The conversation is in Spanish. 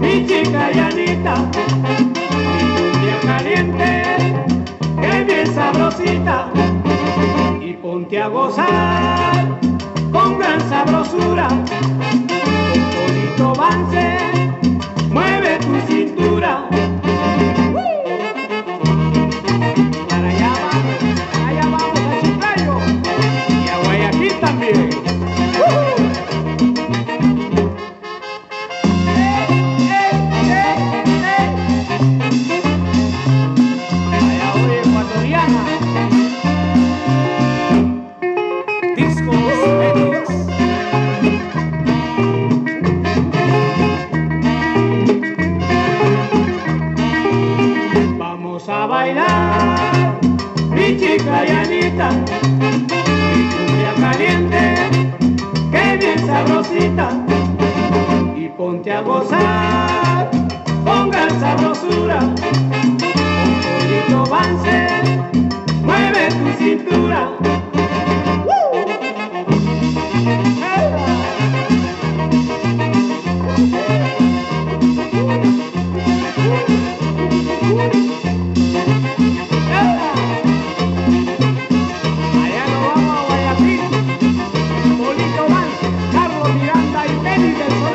mi chica Yanita, mi cumbia caliente, que bien sabrosita, y ponte a gozar con gran sabrosura, con bonito avance, mueve tu cintura. Para allá vamos, allá vamos a Chiclayo y a Guayaquil también. Mi chica Yanita, mi caliente, que bien sabrosita, y ponte a gozar con gran sabrosura, con poquito avance, mueve tu cintura, Hey!